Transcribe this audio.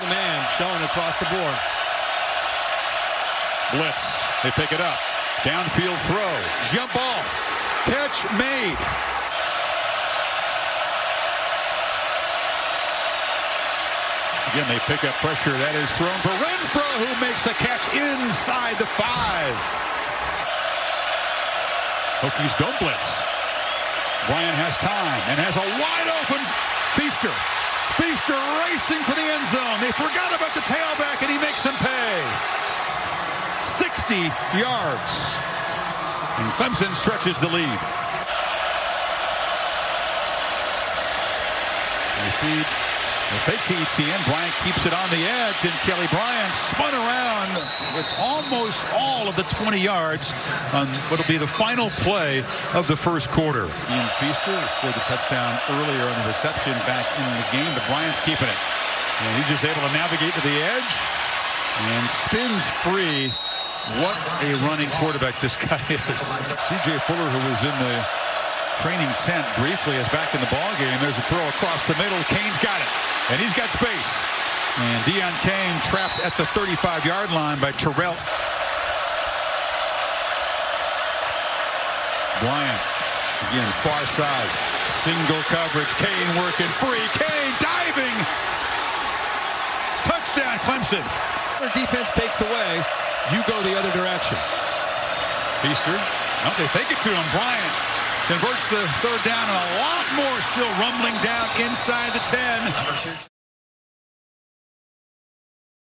The man showing across the board. Blitz. They pick it up. Downfield throw. Jump ball. Catch made. Again, they pick up pressure. That is thrown for Renfrow, who makes a catch inside the five. Hokies don't blitz. Bryant has time and has a wide open Feaster. Feaster racing to the end zone. They forgot about the tailback, and he makes him pay. 60 yards. And Clemson stretches the lead. They feed the fake to Etienne. Bryant keeps it on the edge, and Kelly Bryant spun around. It's almost all of the 20 yards on what will be the final play of the first quarter. Tavien Feaster scored the touchdown earlier on the reception back in the game, but Bryant's keeping it. And he's just able to navigate to the edge and spins free. What a running quarterback this guy is. C.J. Fuller, who was in the training tent briefly, is back in the ball game. There's a throw across the middle. Cain's got it. And he's got space. And Deon Cain trapped at the 35-yard line by Terrell. Bryant, again, far side. Single coverage. Cain working free. Cain diving. Touchdown, Clemson. Their defense takes away. You go the other direction. Feaster. No, they fake it to him. Bryant converts the third down and a lot more still rumbling down inside the 10.